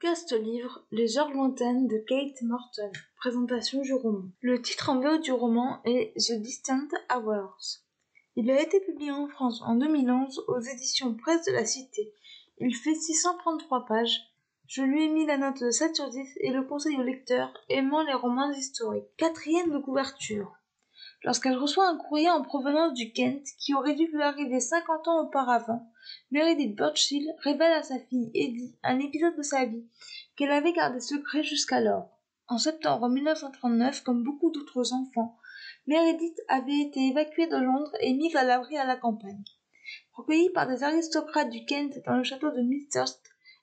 Cast livre Les heures lointaines de Kate Morton. Présentation du roman. Le titre en VO du roman est The Distant Hours. Il a été publié en France en 2011 aux éditions Presse de la Cité. Il fait 633 pages. Je lui ai mis la note de 7 sur 10 et le conseil au lecteur aimant les romans historiques. Quatrième de couverture. Lorsqu'elle reçoit un courrier en provenance du Kent qui aurait dû lui arriver cinquante ans auparavant, Meredith Burchill révèle à sa fille Eddie un épisode de sa vie qu'elle avait gardé secret jusqu'alors. En septembre 1939, comme beaucoup d'autres enfants, Meredith avait été évacuée de Londres et mise à l'abri à la campagne. Recueillie par des aristocrates du Kent dans le château de Midhurst,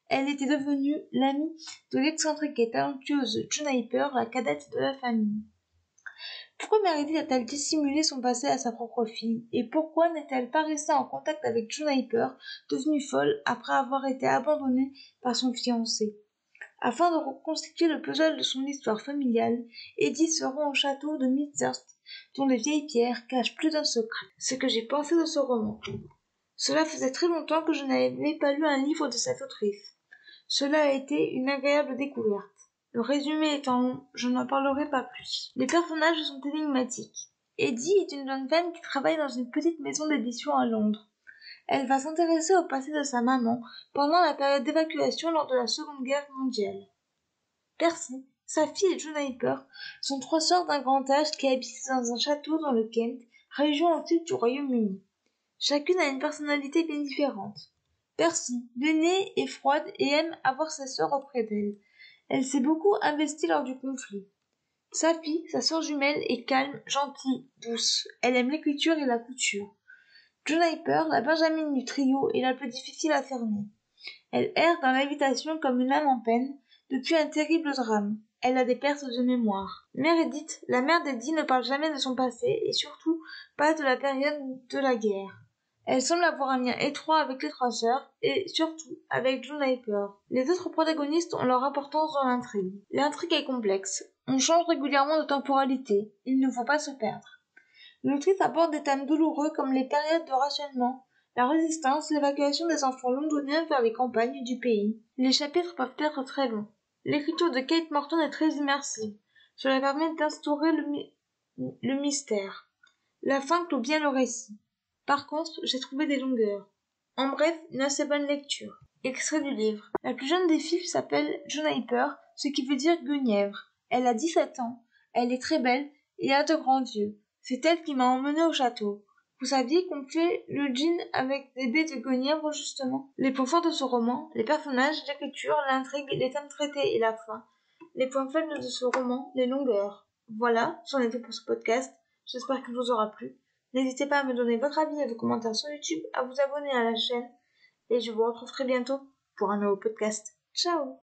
elle était devenue l'amie de l'excentrique et talentueuse Juniper, la cadette de la famille. Pourquoi Meredith a-t-elle dissimulé son passé à sa propre fille? Et pourquoi n'est-elle pas restée en contact avec Juniper, devenue folle après avoir été abandonnée par son fiancé? Afin de reconstituer le puzzle de son histoire familiale, Eddie se rend au château de Midhurst, dont les vieilles pierres cachent plus d'un secret. Ce que j'ai pensé de ce roman. Cela faisait très longtemps que je n'avais pas lu un livre de cette autrice. Cela a été une agréable découverte. Le résumé étant long, je n'en parlerai pas plus. Les personnages sont énigmatiques. Eddie est une jeune femme qui travaille dans une petite maison d'édition à Londres. Elle va s'intéresser au passé de sa maman pendant la période d'évacuation lors de la Seconde Guerre mondiale. Percy, sa fille et Juniper sont trois sœurs d'un grand âge qui habitent dans un château dans le Kent, région au sud du Royaume-Uni. Chacune a une personnalité bien différente. Percy, l'aînée, est froide et aime avoir sa sœur auprès d'elle. Elle s'est beaucoup investie lors du conflit. Sa fille, sa sœur jumelle, est calme, gentille, douce. Elle aime l'écriture et la couture. Juniper, la Benjamin du trio, est la plus difficile à fermer. Elle erre dans l'habitation comme une âme en peine depuis un terrible drame. Elle a des pertes de mémoire. Meredith, la mère d'Eddie, ne parle jamais de son passé et surtout pas de la période de la guerre. Elle semble avoir un lien étroit avec les trois sœurs et surtout avec Juniper. Les autres protagonistes ont leur importance dans l'intrigue. L'intrigue est complexe. On change régulièrement de temporalité. Il ne faut pas se perdre. L'autrice aborde des thèmes douloureux comme les périodes de rationnement, la résistance, l'évacuation des enfants londoniens vers les campagnes du pays. Les chapitres peuvent être très longs. L'écriture de Kate Morton est très immersive. Cela permet d'instaurer le, le mystère. La fin clôt bien le récit. Par contre, j'ai trouvé des longueurs. En bref, une assez bonne lecture. Extrait du livre. La plus jeune des filles s'appelle Juniper, ce qui veut dire guenièvre. Elle a 17 ans. Elle est très belle et a de grands yeux. C'est elle qui m'a emmenée au château. Vous saviez qu'on fait le jean avec des baies de guenièvre, justement? Les points forts de ce roman, les personnages, l'écriture, l'intrigue, les thèmes traités et la fin. Les points faibles de ce roman, les longueurs. Voilà, j'en ai tout pour ce podcast. J'espère qu'il vous aura plu. N'hésitez pas à me donner votre avis et vos commentaires sur YouTube, à vous abonner à la chaîne, et je vous retrouve très bientôt pour un nouveau podcast. Ciao